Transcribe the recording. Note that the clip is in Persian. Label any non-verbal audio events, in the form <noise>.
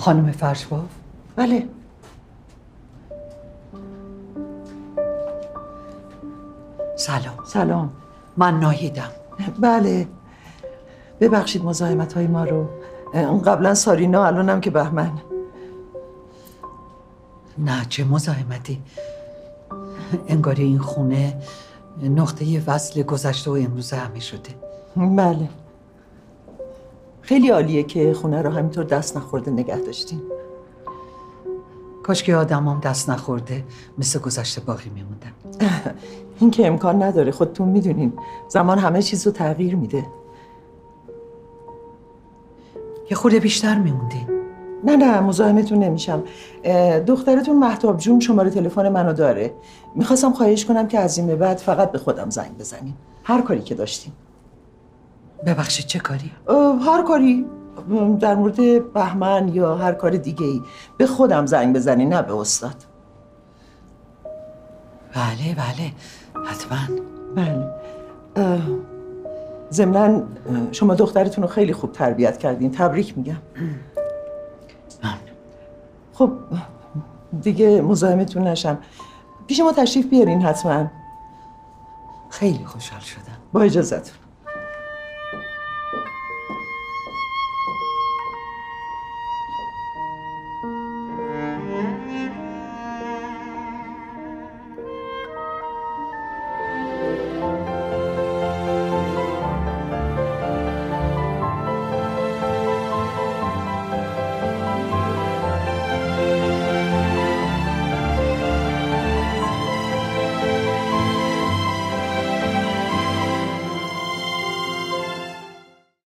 خانم فرشباف بله. سلام. سلام. من ناهیدم. بله. ببخشید مزاحمت های ما رو. قبلا سارینا الانم که بهمن. نه چه مزاحمتی. انگاری این خونه نقطه وصل گذشته و امروز همه شده. بله. خیلی عالیه که خونه رو همینطور دست نخورده نگه داشتیم. کاش که آدمام دست نخورده مثل گذشته باقی میموندن <laughs> این که امکان نداره خودتون می‌دونین. زمان همه چیز رو تغییر میده. یه خورده بیشتر میموندین. نه نه مزاحمتون نمیشم. دخترتون محتاب جون شماره تلفن منو داره. می‌خواستم خواهش کنم که از این به بعد فقط به خودم زنگ بزنیم. هر کاری که داشتیم. ببخشید چه کاری؟ هر کاری. در مورد بهمن یا هر کار دیگه ای به خودم زنگ بزنی نه به استاد. بله بله. حتما. بله. ضمناً اه، شما دخترتون رو خیلی خوب تربیت کردین. تبریک میگم. خب دیگه مزاحمتون نشم. پیش ما تشریف بیارین حتما. خیلی خوشحال شدم. با اجازتون